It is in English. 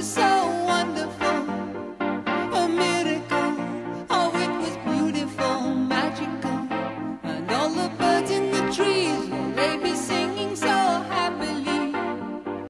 was so